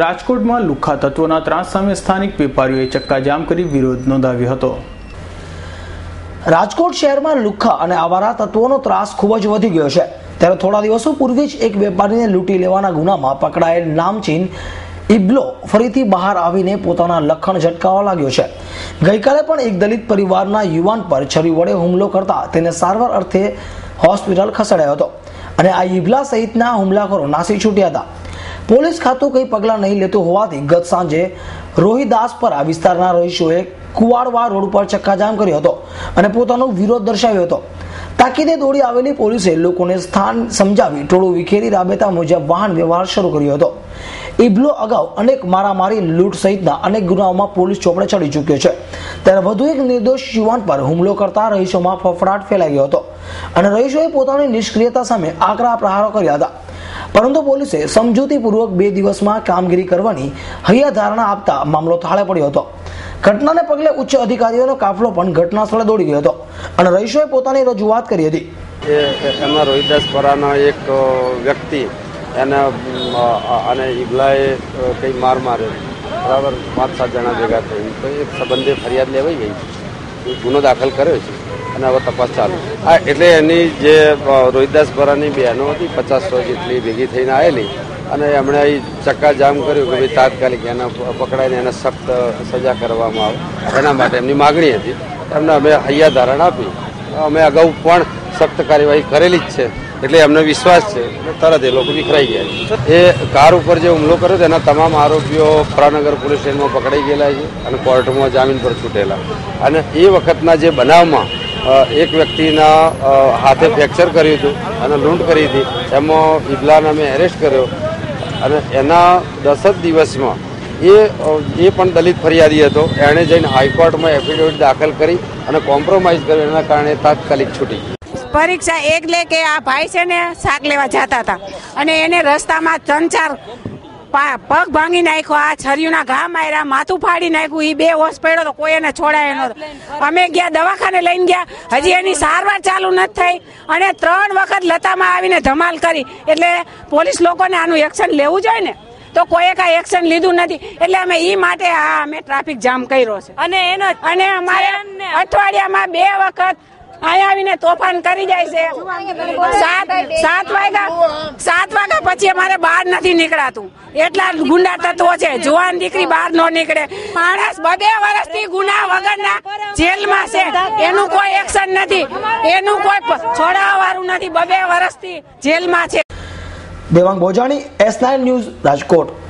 રાજકોટમાં લુખ્ખા તત્વોના ત્રાસ સામે સ્થાનિક વેપારીઓએ ચક્કાજામ કરી વિરોધ નોંધાવ્યો હતો. રાજકોટ શહેરમાં લુખ્ખા અને આવારા તત્વોનો ત્રાસ ખૂબ જ વધી ગયો છે. ત્યારે થોડા દિવસો પૂર્વે જ એક વેપારીને લૂંટી લેવાના ગુનામાં પકડાયેલ નામચીન ઇબ્લો ફરીથી બહાર આવીને પોતાના લખણ ઝટકાવવા લાગ્યો છે. ગઈકાલે પણ એક દલિત પરિવારના યુવાન પર છરી વડે હુમલો કરતા તેને સારવાર અર્થે હોસ્પિટલ ખસેડાયો હતો અને આ ઇબલા સહિતના હુમલાખોરો નાસી છૂટ્યા હતા. પોલીસ ખાતું કંઈ પગલાં નહીં લેતું હોવાથી ગત સાંજે રોહિદાસ પર આ વિસ્તારના રહીશોએ કુવાડવા રોડ પર ચક્કાજામ કર્યો હતો અને પોતાનો વિરોધ દર્શાવ્યો હતો. તાકીદે દોડી આવેલી પોલીસે લોકોને સ્થાન સમજાવી ટોળું વિખેરી રાબેતા મુજબ વાહન વ્યવહાર શરૂ કર્યો હતો. ઇબલો અગાઉ અનેક મારામારી, લૂંટ સહિતના અનેક ગુનાઓમાં પોલીસ ચોપડે ચડી ચૂક્યો છે. ત્યારે વધુ એક નિર્દોષ યુવાન પર હુમલો કરતા રહીશોમાં ફફડાટ ફેલાઈ ગયો હતો અને રહીશોએ પોતાની નિષ્ક્રિયતા સામે આકરા પ્રહારો કર્યા હતા. પરંતુ પોલીસે સમજૂતીપૂર્વક બે દિવસમાં કામગીરી કરવાની હૈયા ધારણા આપતા મામલો થાળે પડ્યો હતો. ઘટનાને પગલે ઉચ્ચ અધિકારીઓનો કાફલો પણ ઘટના સ્થળે દોડી ગયો હતો અને રહીશોએ પોતાની રજૂઆત કરી હતી. એમાં રોહિદાસ પરાનો એક વ્યક્તિ એને અને ઈબલાએ કંઈ માર માર્યો. બરાબર? પાંચ સાત જણા ભેગા થઈ તો એક સંબંધે ફરિયાદ લેવાઈ ગઈ. ગુનો દાખલ કર્યો છે. અને હવે તપાસ ચાલુ. આ એટલે એની જે રોહિતદાસ ભરાની બહેનો હતી પચાસ સો જેટલી ભેગી થઈને આવેલી અને એમણે અહીં ચક્કા જામ કર્યું કે ભાઈ તાત્કાલિક એને પકડાઈને એને સખ્ત સજા કરવામાં આવે. એના માટે એમની માગણી હતી. એમને અમે હૈયા ધારણ આપી. અમે અગાઉ પણ સખ્ત કાર્યવાહી કરેલી જ છે. એટલે એમને વિશ્વાસ છે. તરત એ લોકો વિખરાઈ ગયા એ કાર ઉપર જે હુમલો કર્યો તેના તમામ આરોપીઓ ફરાનગર પોલીસ સ્ટેશનમાં પકડાઈ ગયેલા છે અને કોર્ટમાં જામીન પર છૂટેલા. અને એ વખતના જે બનાવમાં એક વ્યક્તિના હાથે ફ્રેક્ચર કર્યું હતું અને લૂંટ કરી હતી. એમાં ઇબલાને અમે એરેસ્ટ કર્યો. અને એના દસ જ દિવસમાં એ એ પણ દલિત ફરિયાદી હતો. એણે જઈને હાઈકોર્ટમાં એફિડેવિટ દાખલ કરી અને કોમ્પ્રોમાઇઝ કર્યો. એના કારણે તાત્કાલિક છૂટી પરીક્ષા એટલે કે આ ભાઈ છે ને શાક લેવા જતા હતા. અને એને રસ્તામાં ત્રણ ચાર પગ ભાંગી નાખ્યો આ છરીઓના ઘા માર્યા માથું ફાડી નાખ્યું એ બે હોશ પડ્યો તો કોઈ એને છોડાયો નહોતો અમે ગયા દવાખાને લઈને ગયા હજી એની સારવાર ચાલુ નથી થઈ. અને ત્રણ વખત લતામાં આવીને ધમાલ કરી. એટલે પોલીસ લોકોને આનું એક્શન લેવું જોઈએ ને? તો કોઈએ કાંઈ એક્શન લીધું નથી. એટલે અમે ઈ માટે આ અમે ટ્રાફિક જામ કર્યો છે. અને એનો અને અમારે અઠવાડિયામાં બે વખત અહીંયા આવીને તોફાન કરી જાય છે. સાત સાત વાગ્યા સાત વાગ્યા પછી અમારે બહાર નથી નીકળાતું. એટલા ગુંડા તત્વો છે. જુવાન દીકરી બહાર ન નીકળે. માણસ બબે વર્ષથી ગુના વગરના જેલમાં છે. એનું કોઈ એક્શન નથી. એનું કોઈ છોડાવવા વાળું નથી. બબે વર્ષથી જેલમાં છે. Devang Bojani S nine news Rajkot.